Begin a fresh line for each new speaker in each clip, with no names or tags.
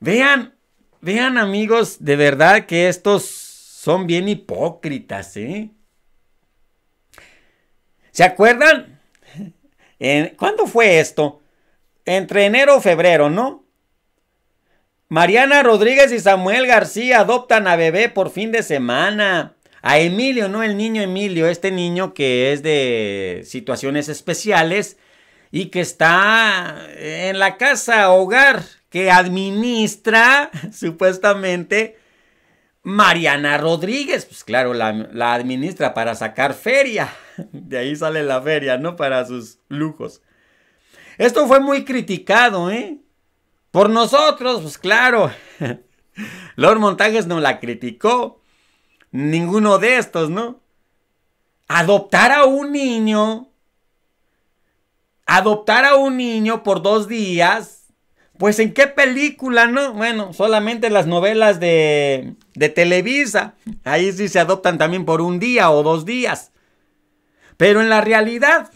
Vean, vean amigos, de verdad que estos son bien hipócritas, ¿eh? ¿Se acuerdan? ¿Cuándo fue esto? Entre enero o febrero, ¿no? Mariana Rodríguez y Samuel García adoptan a bebé por fin de semana. A Emilio, no el niño Emilio, este niño que es de situaciones especiales y que está en la casa hogar que administra supuestamente Mariana Rodríguez. Pues claro, la, la, administra para sacar feria. De ahí sale la feria, ¿no? Para sus lujos. Esto fue muy criticado, ¿eh? Por nosotros, pues claro. Lord Montajes no la criticó. Ninguno de estos, ¿no? Adoptar a un niño. Adoptar a un niño por dos días. Pues en qué película, ¿no? Bueno, solamente las novelas de, Televisa. Ahí sí se adoptan también por un día o dos días. Pero en la realidad,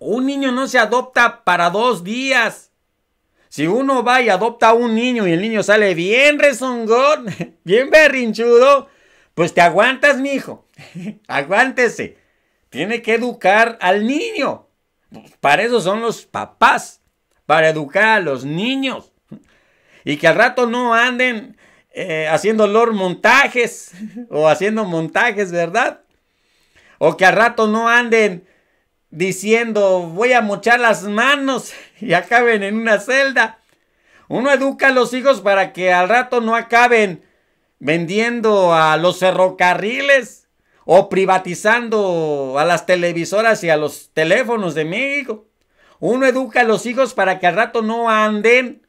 un niño no se adopta para dos días. Si uno va y adopta a un niño y el niño sale bien rezongón, bien berrinchudo, pues te aguantas, mi hijo. Aguántese. Tiene que educar al niño. Para eso son los papás, para educar a los niños. Y que al rato no anden eh, haciendo los montajes o haciendo montajes, ¿verdad? O que al rato no anden diciendo voy a mochar las manos y acaben en una celda. Uno educa a los hijos para que al rato no acaben vendiendo a los ferrocarriles o privatizando a las televisoras y a los teléfonos de México. Uno educa a los hijos para que al rato no anden,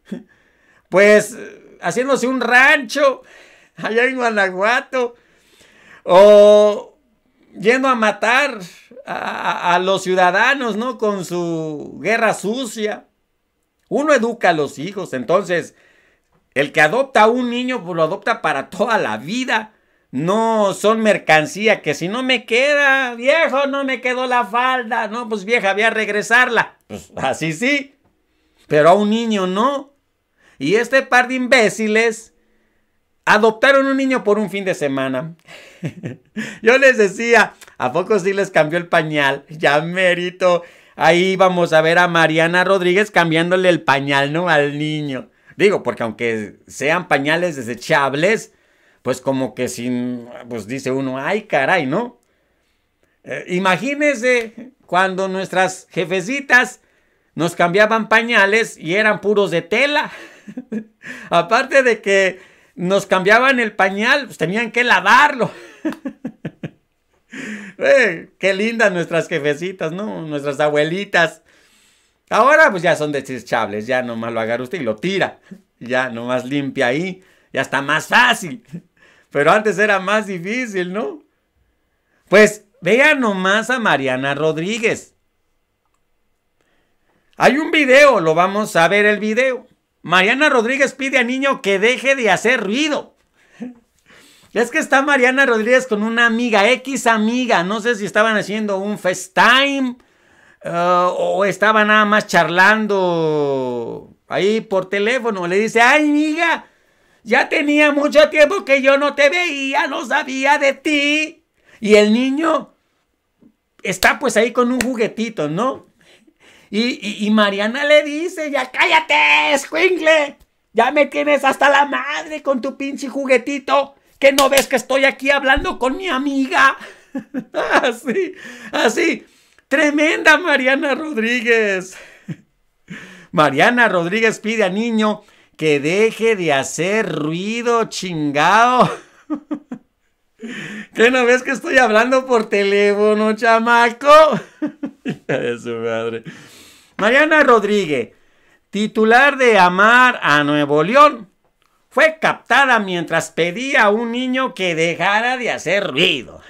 pues, haciéndose un rancho allá en Guanajuato o yendo a matar a, los ciudadanos, ¿no? Con su guerra sucia. Uno educa a los hijos, entonces el que adopta a un niño, pues lo adopta para toda la vida. No son mercancía que si no me queda, viejo, no me quedó la falda. No, pues vieja, voy a regresarla. Pues así sí. Pero a un niño no. Y este par de imbéciles adoptaron un niño por un fin de semana. Yo les decía, ¿a poco sí les cambió el pañal? Ya mérito. Ahí vamos a ver a Mariana Rodríguez cambiándole el pañal, ¿no? Al niño. Digo, porque aunque sean pañales desechables, pues como que sin, pues dice uno, ay caray, ¿no? Eh, imagínense cuando nuestras jefecitas nos cambiaban pañales y eran puros de tela. Aparte de que nos cambiaban el pañal, pues tenían que lavarlo. Eh, qué lindas nuestras jefecitas, ¿no? Nuestras abuelitas. Ahora pues ya son desechables, ya nomás lo agarra usted y lo tira. Ya nomás limpia ahí, ya está más fácil. Pero antes era más difícil, ¿no? Pues vean nomás a Mariana Rodríguez. Hay un video, lo vamos a ver el video. Mariana Rodríguez pide a niño que deje de hacer ruido. Es que está Mariana Rodríguez con una amiga, X amiga. No sé si estaban haciendo un FaceTime uh, o estaban nada más charlando ahí por teléfono. Le dice, ay, amiga, ya tenía mucho tiempo que yo no te veía, no sabía de ti. Y el niño está pues ahí con un juguetito, ¿no? Y, Mariana le dice, ya cállate, escuingle. Ya me tienes hasta la madre con tu pinche juguetito. Que no ves que estoy aquí hablando con mi amiga. así, así. Tremenda Mariana Rodríguez. Mariana Rodríguez pide a niño que deje de hacer ruido chingado. ¿Qué no ves que estoy hablando por teléfono, chamaco? de su madre. Mariana Rodríguez, titular de Amar a Nuevo León, fue captada mientras pedía a un niño que dejara de hacer ruido.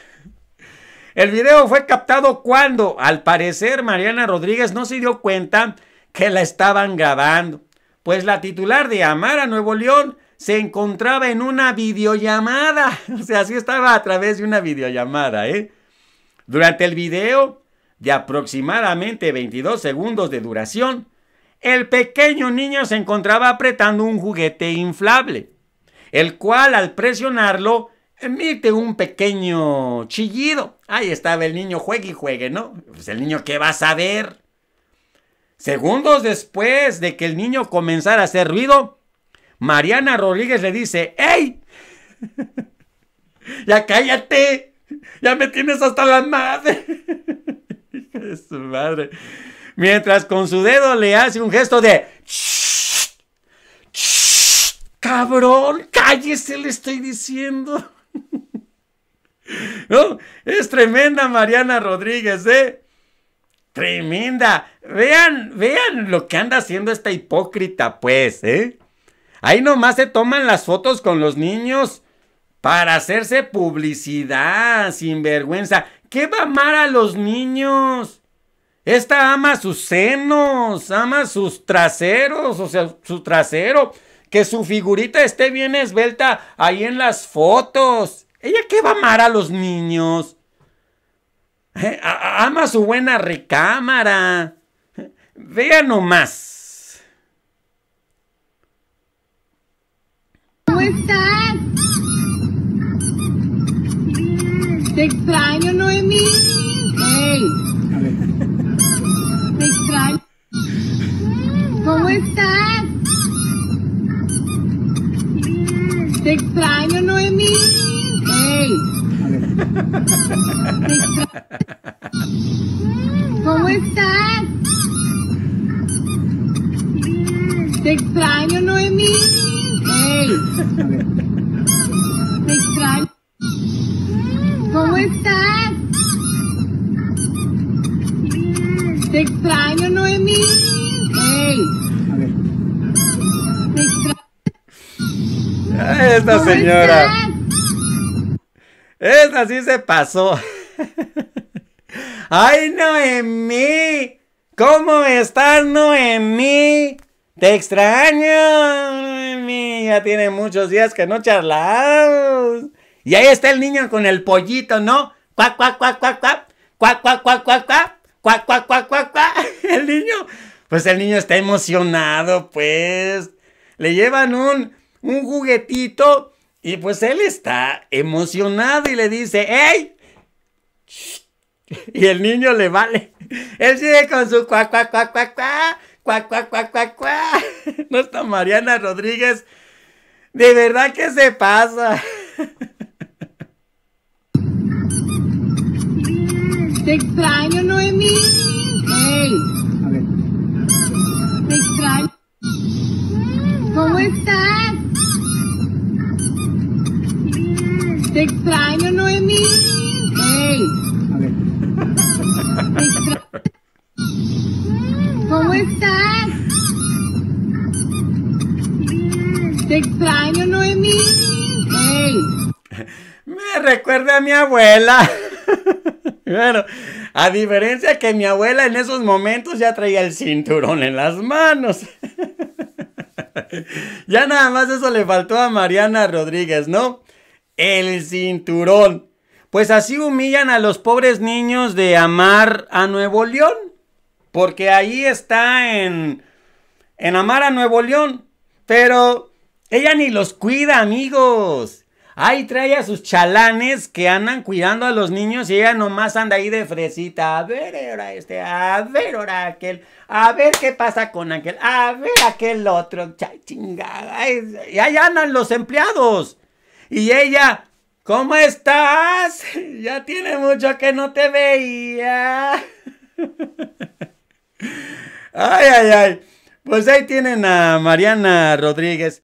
El video fue captado cuando, al parecer, Mariana Rodríguez no se dio cuenta que la estaban grabando, pues la titular de Amar a Nuevo León se encontraba en una videollamada. O sea, sí estaba a través de una videollamada, ¿eh? Durante el video, de aproximadamente 22 segundos de duración, el pequeño niño se encontraba apretando un juguete inflable, el cual al presionarlo emite un pequeño chillido. Ahí estaba el niño, juegue y juegue, ¿no? Pues el niño, ¿qué va a saber? Segundos después de que el niño comenzara a hacer ruido, Mariana Rodríguez le dice, ¡Ey! ¡Ya cállate! ¡Ya me tienes hasta la madre! su madre. Mientras con su dedo le hace un gesto de... ¡Cabrón! ¡Cállese! Le estoy diciendo. No, es tremenda Mariana Rodríguez, ¿eh? Tremenda. Vean, vean lo que anda haciendo esta hipócrita, pues, ¿eh? Ahí nomás se toman las fotos con los niños para hacerse publicidad, sin vergüenza. ¿Qué va a amar a los niños? Esta ama sus senos, ama sus traseros, o sea, su trasero. Que su figurita esté bien esbelta ahí en las fotos. ¿Ella qué va a amar a los niños? Eh, ama su buena recámara. Vea nomás.
¿Cómo estás? Te extraño, Noemí. ¿Cómo estás? Te extraño, Noemí. Hey. Te extraño. ¿Cómo estás? Te extraño, Noemí. Hey. Te extraño.
Esta
¿Cómo
señora.
estás?
Esta sí se pasó. ¡Ay, Noemí! ¿Cómo estás, Noemí? Te extraño, Noemí. Ya tiene muchos días que no charlamos. Y ahí está el niño con el pollito, ¿no? Cuac, cuac, cuac, cuac, cuac. Cuac, cuac, cuac, cuac, cuac. Cuac, cuac, cuac, cuac, cuac. El niño, pues el niño está emocionado, pues. Le llevan un, un juguetito y pues él está emocionado y le dice, ¡Ey! Y el niño le vale. Él sigue con su cuac, cuac, cuac, cuac, cuac, cuac, cuac, cuac, cuac, cuac. No está Mariana Rodríguez. De verdad que se pasa.
Te extraño, Noemí.
Me recuerda a mi abuela. Bueno, a diferencia que mi abuela en esos momentos ya traía el cinturón en las manos. Ya nada más eso le faltó a Mariana Rodríguez, ¿no? El cinturón. Pues así humillan a los pobres niños de Amar a Nuevo León. Porque ahí está en, en Amar a Nuevo León. Pero ella ni los cuida, amigos. Ahí trae a sus chalanes que andan cuidando a los niños y ella nomás anda ahí de fresita. A ver, ahora este, a ver, ahora aquel, a ver qué pasa con aquel, a ver aquel otro, chingada. Y ahí andan los empleados. Y ella, ¿cómo estás? Ya tiene mucho que no te veía. Ay, ay, ay. Pues ahí tienen a Mariana Rodríguez.